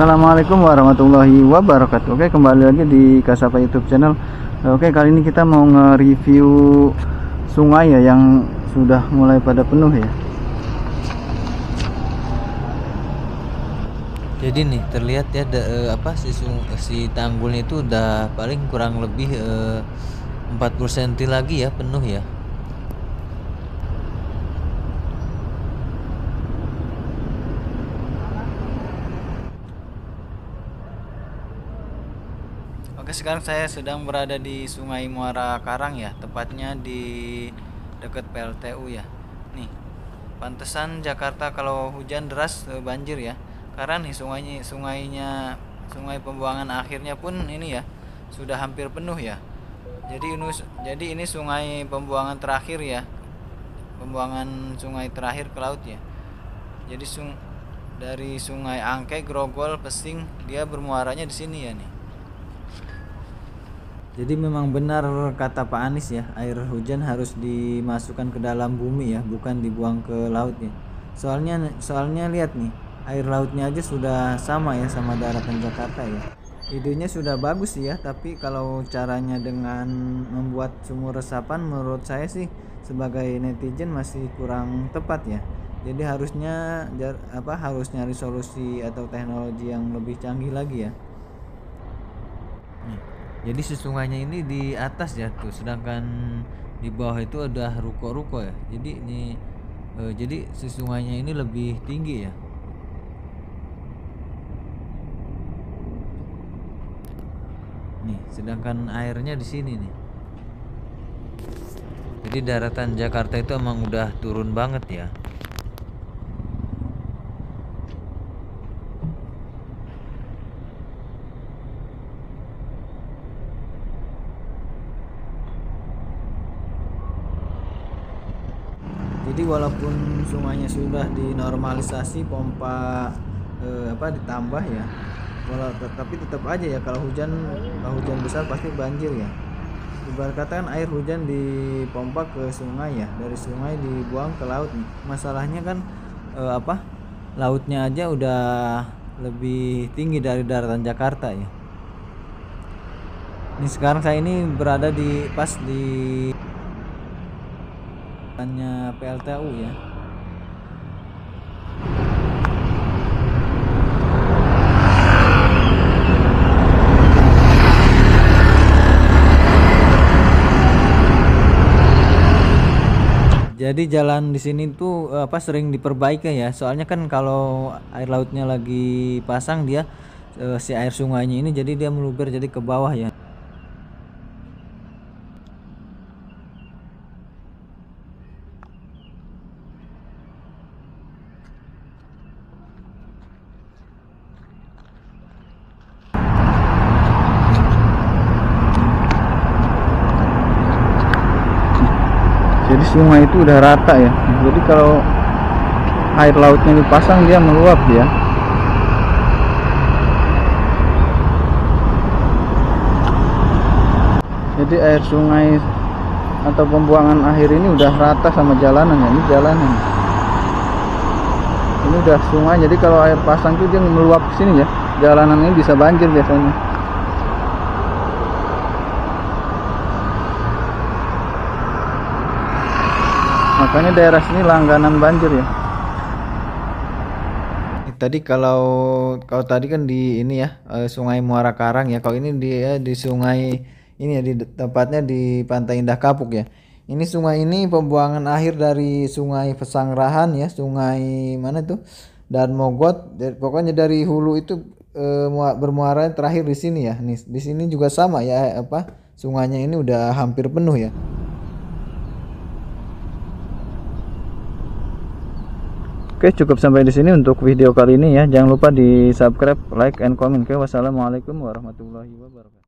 Assalamualaikum warahmatullahi wabarakatuh. Oke kembali lagi di Kasapa YouTube channel. Oke kali ini kita mau nge-review sungai ya yang sudah mulai pada penuh ya. Jadi nih terlihat ya da, eh, apa si si tanggulnya itu udah paling kurang lebih eh, 40 cm lagi ya penuh ya Oke sekarang saya sedang berada di Sungai Muara Karang ya tepatnya di dekat PLTU ya. Nih pantesan Jakarta kalau hujan deras eh, banjir ya. Karena nih sungainya sungainya sungai pembuangan akhirnya pun ini ya sudah hampir penuh ya. Jadi ini jadi ini sungai pembuangan terakhir ya. Pembuangan sungai terakhir ke laut ya. Jadi sung dari sungai Angke Grogol Pesing dia bermuaranya di sini ya nih jadi memang benar kata Pak Anies ya, air hujan harus dimasukkan ke dalam bumi ya, bukan dibuang ke laut ya. Soalnya soalnya lihat nih, air lautnya aja sudah sama ya sama daratan Jakarta ya. Idenya sudah bagus ya, tapi kalau caranya dengan membuat sumur resapan menurut saya sih sebagai netizen masih kurang tepat ya. Jadi harusnya apa harus nyari solusi atau teknologi yang lebih canggih lagi ya jadi si sungainya ini di atas ya tuh sedangkan di bawah itu ada ruko-ruko ya. Jadi ini eh, jadi si sungainya ini lebih tinggi ya. Nih sedangkan airnya di sini nih. Jadi daratan Jakarta itu emang udah turun banget ya jadi walaupun sungainya sudah dinormalisasi pompa eh, apa ditambah ya walau tapi tetap aja ya kalau hujan kalau hujan besar pasti banjir ya. Ibarat kata kan air hujan dipompa ke sungai ya dari sungai dibuang ke laut masalahnya kan eh, apa lautnya aja udah lebih tinggi dari daratan Jakarta ya. Ini sekarang saya ini berada di pas di hanya PLTU ya. Jadi jalan di sini tuh apa sering diperbaiki ya. Soalnya kan kalau air lautnya lagi pasang dia eh, si air sungainya ini jadi dia meluber jadi ke bawah ya jadi sungai itu udah rata ya. Jadi kalau air lautnya dipasang dia meluap ya. Jadi air sungai atau pembuangan akhir ini udah rata sama jalanan ya ini jalanan. Ini udah sungai jadi kalau air pasang itu dia meluap sini ya. Ini bisa banjir biasanya makanya daerah sini langganan banjir ya. Tadi kalau kalau tadi kan di ini ya eh, Sungai Muara Karang ya. Kalau ini dia di sungai ini ya di tempatnya di Pantai Indah Kapuk ya. Ini sungai ini pembuangan akhir dari Sungai Pesanggerahan ya Sungai mana tuh dan Mogot. Pokoknya dari hulu itu eh, bermuara terakhir di sini ya. Nih di sini juga sama ya apa sungainya ini udah hampir penuh ya Oke cukup sampai di sini untuk video kali ini ya. Jangan lupa di subscribe, like, and comment. Oke wassalamualaikum warahmatullahi wabarakatuh.